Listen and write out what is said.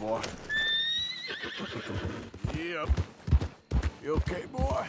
boy. Yep. You okay, boy?